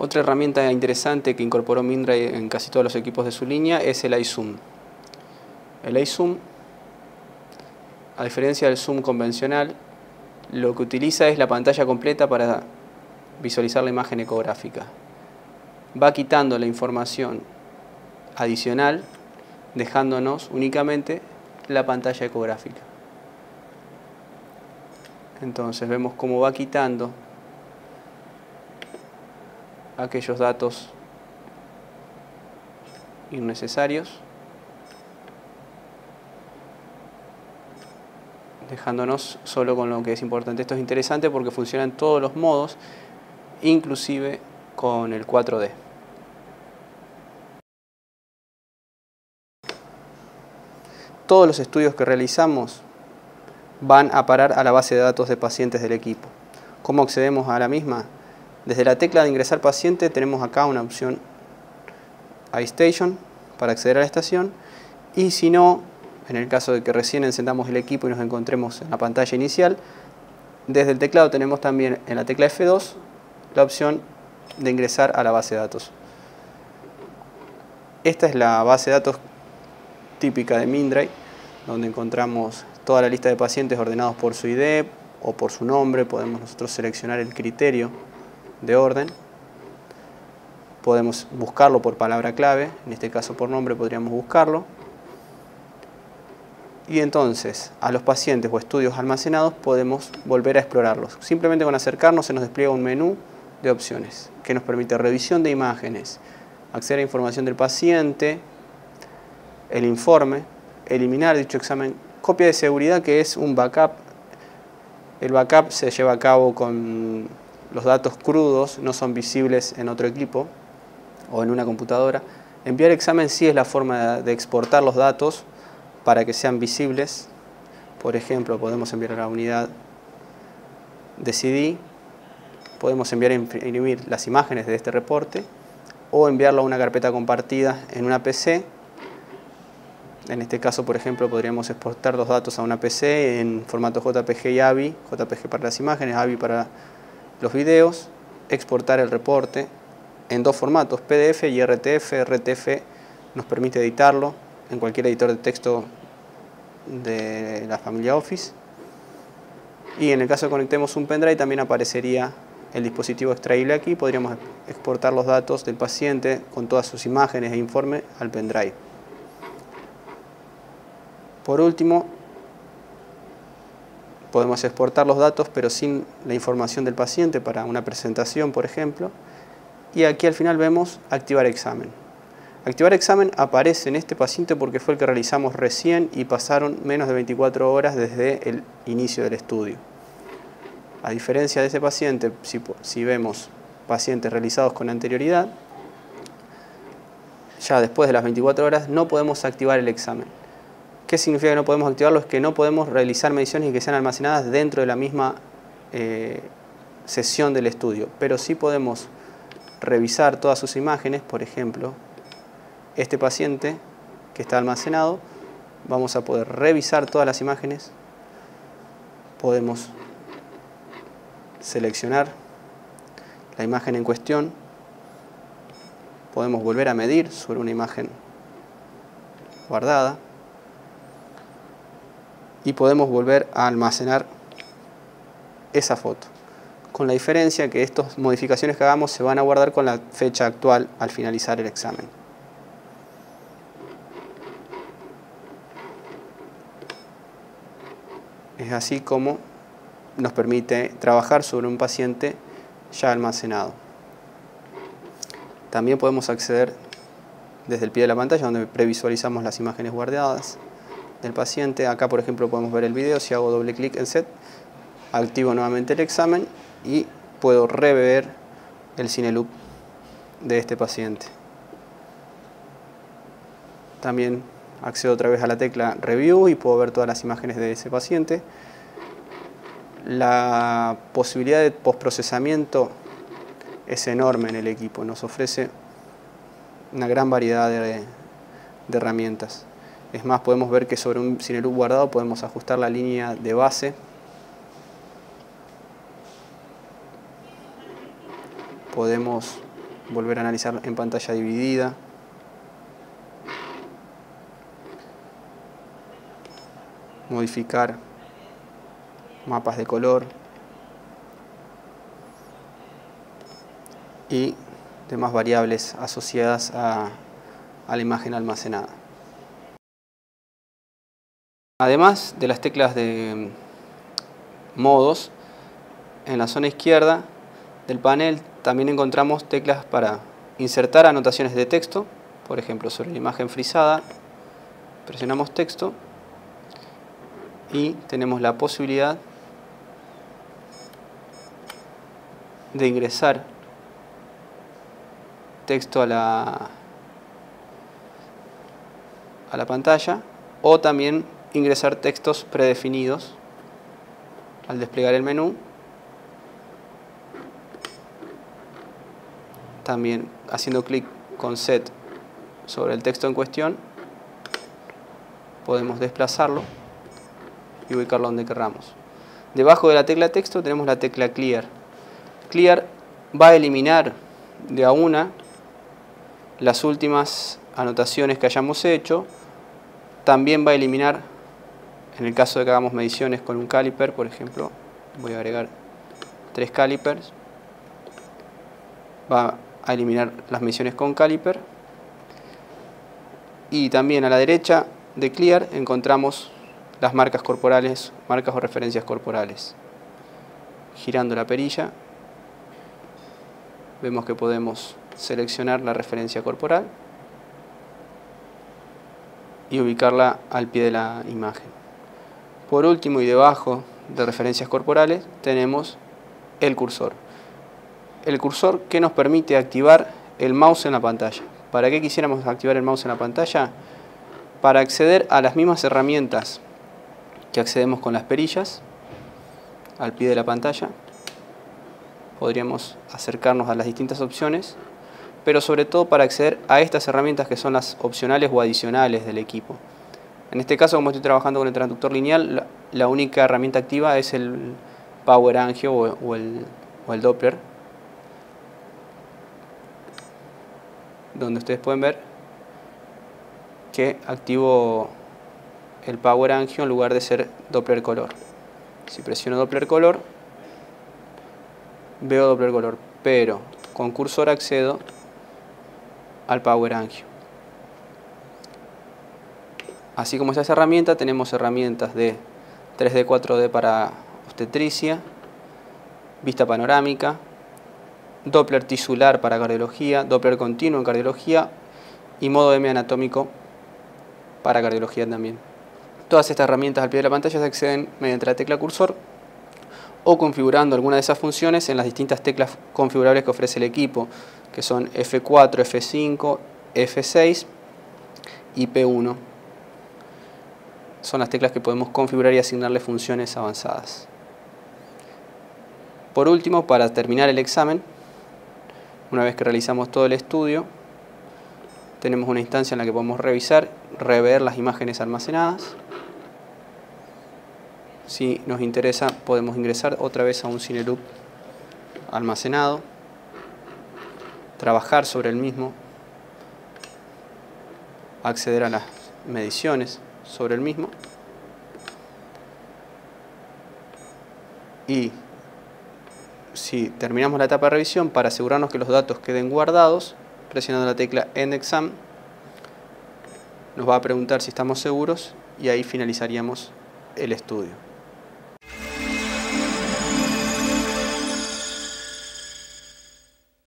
Otra herramienta interesante que incorporó Mindray en casi todos los equipos de su línea es el iZoom. El iZoom, a diferencia del zoom convencional, lo que utiliza es la pantalla completa para visualizar la imagen ecográfica. Va quitando la información adicional, dejándonos únicamente la pantalla ecográfica. Entonces vemos cómo va quitando aquellos datos innecesarios, dejándonos solo con lo que es importante. Esto es interesante porque funciona en todos los modos, inclusive con el 4D. Todos los estudios que realizamos van a parar a la base de datos de pacientes del equipo. ¿Cómo accedemos a la misma? Desde la tecla de ingresar paciente tenemos acá una opción iStation para acceder a la estación y si no, en el caso de que recién encendamos el equipo y nos encontremos en la pantalla inicial, desde el teclado tenemos también en la tecla F2 la opción de ingresar a la base de datos. Esta es la base de datos típica de Mindray, donde encontramos toda la lista de pacientes ordenados por su ID o por su nombre. Podemos nosotros seleccionar el criterio de orden. Podemos buscarlo por palabra clave, en este caso por nombre podríamos buscarlo. Y entonces a los pacientes o estudios almacenados podemos volver a explorarlos. Simplemente con acercarnos se nos despliega un menú de opciones que nos permite revisión de imágenes, acceder a información del paciente, el informe, eliminar dicho examen, copia de seguridad que es un backup. El backup se lleva a cabo con los datos crudos, no son visibles en otro equipo o en una computadora. Enviar examen sí es la forma de exportar los datos para que sean visibles. Por ejemplo, podemos enviar a la unidad de CD, podemos enviar a imprimir las imágenes de este reporte o enviarlo a una carpeta compartida en una PC en este caso, por ejemplo, podríamos exportar los datos a una PC en formato JPG y AVI, JPG para las imágenes, AVI para los videos, exportar el reporte en dos formatos, PDF y RTF. RTF nos permite editarlo en cualquier editor de texto de la familia Office. Y en el caso de conectemos un pendrive también aparecería el dispositivo extraíble aquí, podríamos exportar los datos del paciente con todas sus imágenes e informe al pendrive. Por último, podemos exportar los datos pero sin la información del paciente para una presentación, por ejemplo. Y aquí al final vemos activar examen. Activar examen aparece en este paciente porque fue el que realizamos recién y pasaron menos de 24 horas desde el inicio del estudio. A diferencia de ese paciente, si, si vemos pacientes realizados con anterioridad, ya después de las 24 horas no podemos activar el examen. ¿Qué significa que no podemos activarlo? Es que no podemos realizar mediciones y que sean almacenadas dentro de la misma eh, sesión del estudio, pero sí podemos revisar todas sus imágenes, por ejemplo, este paciente que está almacenado, vamos a poder revisar todas las imágenes, podemos seleccionar la imagen en cuestión, podemos volver a medir sobre una imagen guardada, y podemos volver a almacenar esa foto. Con la diferencia que estas modificaciones que hagamos se van a guardar con la fecha actual al finalizar el examen. Es así como nos permite trabajar sobre un paciente ya almacenado. También podemos acceder desde el pie de la pantalla donde previsualizamos las imágenes guardadas del paciente. Acá, por ejemplo, podemos ver el video. Si hago doble clic en set, activo nuevamente el examen y puedo rever el CineLoop de este paciente. También accedo otra vez a la tecla Review y puedo ver todas las imágenes de ese paciente. La posibilidad de postprocesamiento es enorme en el equipo, nos ofrece una gran variedad de, de herramientas. Es más, podemos ver que sobre un Cineloop guardado podemos ajustar la línea de base. Podemos volver a analizar en pantalla dividida. Modificar mapas de color y demás variables asociadas a la imagen almacenada. Además de las teclas de modos, en la zona izquierda del panel también encontramos teclas para insertar anotaciones de texto, por ejemplo sobre la imagen frisada, presionamos texto y tenemos la posibilidad de ingresar texto a la, a la pantalla o también ingresar textos predefinidos al desplegar el menú también haciendo clic con set sobre el texto en cuestión podemos desplazarlo y ubicarlo donde queramos. Debajo de la tecla texto tenemos la tecla clear. Clear va a eliminar de a una las últimas anotaciones que hayamos hecho. También va a eliminar, en el caso de que hagamos mediciones con un caliper, por ejemplo, voy a agregar tres calipers. Va a eliminar las misiones con caliper. Y también a la derecha de Clear encontramos las marcas corporales, marcas o referencias corporales. Girando la perilla vemos que podemos seleccionar la referencia corporal y ubicarla al pie de la imagen. Por último y debajo de referencias corporales tenemos el cursor el cursor que nos permite activar el mouse en la pantalla. ¿Para qué quisiéramos activar el mouse en la pantalla? Para acceder a las mismas herramientas que accedemos con las perillas, al pie de la pantalla. Podríamos acercarnos a las distintas opciones, pero sobre todo para acceder a estas herramientas que son las opcionales o adicionales del equipo. En este caso, como estoy trabajando con el transductor lineal, la, única herramienta activa es el Power Angio o el Doppler, donde ustedes pueden ver que activo el Power Angio en lugar de ser Doppler Color. Si presiono Doppler Color, veo Doppler Color, pero con cursor accedo al Power Angio. Así como esa herramienta, tenemos herramientas de 3D, 4D para obstetricia, vista panorámica, Doppler tisular para cardiología, Doppler continuo en cardiología y modo M anatómico para cardiología también. Todas estas herramientas al pie de la pantalla se acceden mediante la tecla cursor o configurando alguna de esas funciones en las distintas teclas configurables que ofrece el equipo, que son F4, F5, F6 y P1. Son las teclas que podemos configurar y asignarle funciones avanzadas. Por último, para terminar el examen, una vez que realizamos todo el estudio, tenemos una instancia en la que podemos revisar, rever las imágenes almacenadas. Si nos interesa, podemos ingresar otra vez a un CineLoop almacenado, trabajar sobre el mismo, acceder a las mediciones sobre el mismo y si terminamos la etapa de revisión, para asegurarnos que los datos queden guardados, presionando la tecla End Exam, nos va a preguntar si estamos seguros y ahí finalizaríamos el estudio.